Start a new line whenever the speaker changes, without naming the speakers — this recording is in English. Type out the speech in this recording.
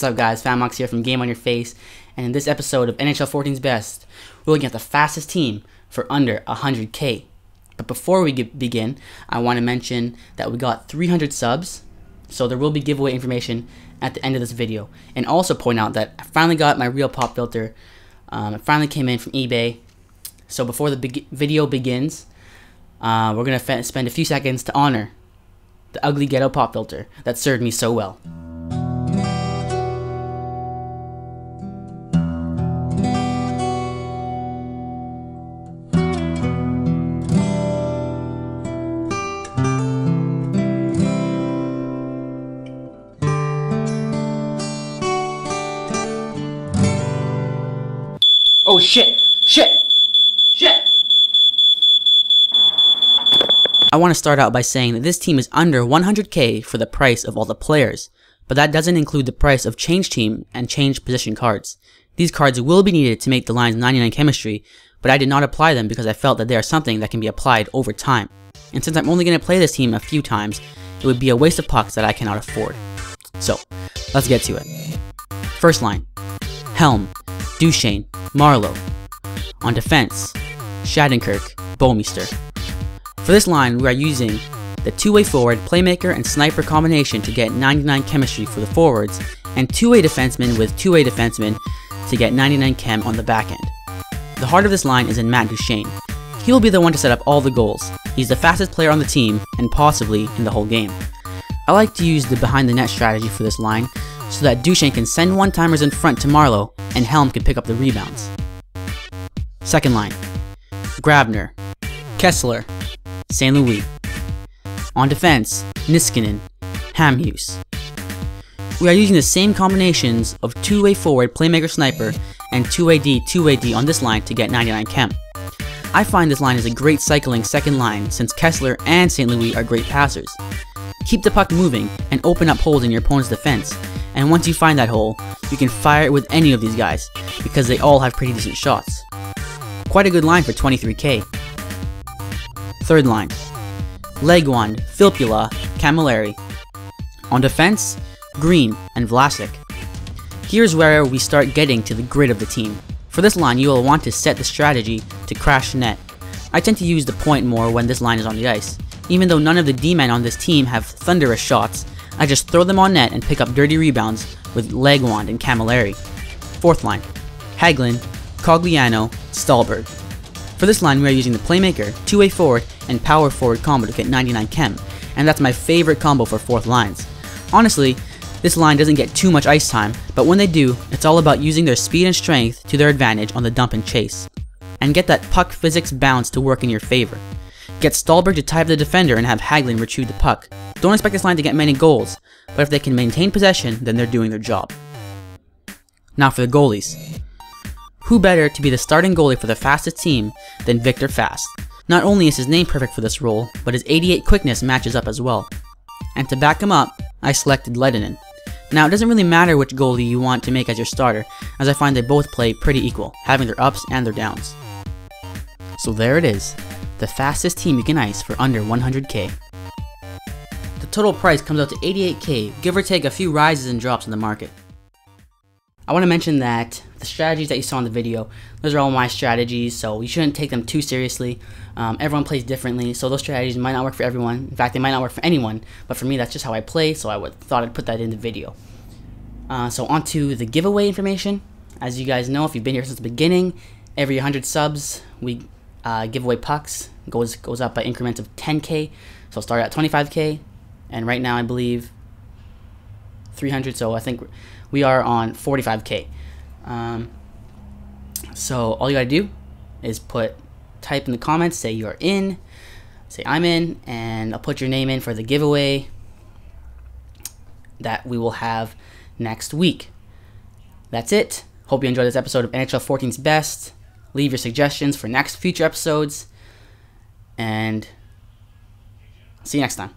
What's up, guys? FanMox here from Game on Your Face, and in this episode of NHL 14's Best, we're looking at the fastest team for under 100k. But before we begin, I want to mention that we got 300 subs, so there will be giveaway information at the end of this video. And also point out that I finally got my real pop filter. Um, it finally came in from eBay. So before the be video begins, uh, we're going to spend a few seconds to honor the ugly ghetto pop filter that served me so well. Shit! Shit! Shit! I want to start out by saying that this team is under 100k for the price of all the players, but that doesn't include the price of change team and change position cards. These cards will be needed to make the line's 99 chemistry, but I did not apply them because I felt that they are something that can be applied over time. And since I'm only going to play this team a few times, it would be a waste of pucks that I cannot afford. So, let's get to it. First line, Helm, Duchene, Marleau. On defense, Shattenkirk, Bouwmeester. For this line, we are using the two-way forward, playmaker, and sniper combination to get 99 chemistry for the forwards, and two-way defenseman with two-way defenseman to get 99 chem on the back end. The heart of this line is in Matt Duchene. He will be the one to set up all the goals. He's the fastest player on the team, and possibly in the whole game. I like to use the behind the net strategy for this line, so that Duchene can send one-timers in front to Marleau and Helm can pick up the rebounds. Second line, Grabner, Kesler, St. Louis. On defense, Niskanen, Hamhuis. We are using the same combinations of two-way forward playmaker sniper and 2-way D, 2-way D on this line to get 99 chem. I find this line is a great cycling second line since Kesler and St. Louis are great passers. Keep the puck moving and open up holes in your opponent's defense, and once you find that hole, you can fire it with any of these guys, because they all have pretty decent shots. Quite a good line for 23k. Third line. Legwand, Filppula, Camilleri. On defense, Green and Vlasic. Here's where we start getting to the grid of the team. For this line, you will want to set the strategy to crash net. I tend to use the point more when this line is on the ice. Even though none of the D-men on this team have thunderous shots, I just throw them on net and pick up dirty rebounds with Legwand and Camilleri. Fourth line, Hagelin, Cogliano, Stahlberg. For this line, we are using the playmaker, two-way forward, and power forward combo to get 99 chem, and that's my favorite combo for fourth lines. Honestly, this line doesn't get too much ice time, but when they do, it's all about using their speed and strength to their advantage on the dump and chase. And get that puck physics bounce to work in your favor. Get Stahlberg to tie up the defender and have Hagelin retrieve the puck. Don't expect this line to get many goals, but if they can maintain possession, then they're doing their job. Now for the goalies. Who better to be the starting goalie for the fastest team than Viktor Fasth? Not only is his name perfect for this role, but his 88 quickness matches up as well. And to back him up, I selected Lehtonen. Now, it doesn't really matter which goalie you want to make as your starter, as I find they both play pretty equal, having their ups and their downs. So there it is, the fastest team you can ice for under 100k. The total price comes out to 88k, give or take a few rises and drops in the market. I want to mention that the strategies that you saw in the video, those are all my strategies, so you shouldn't take them too seriously. Um, everyone plays differently, so those strategies might not work for everyone. In fact, they might not work for anyone, but for me, that's just how I play, so I would, thought I'd put that in the video. Uh, so on to the giveaway information. As you guys know, if you've been here since the beginning, every 100 subs, we uh, give away pucks. goes goes up by increments of 10k. So I'll start at 25k, and right now I believe 300. So I think we are on 45k. Um, so all you gotta do is put type in the comments, say you're in, say I'm in, and I'll put your name in for the giveaway that we will have next week. That's it. Hope you enjoyed this episode of NHL 14's Best. Leave your suggestions for next future episodes, and see you next time.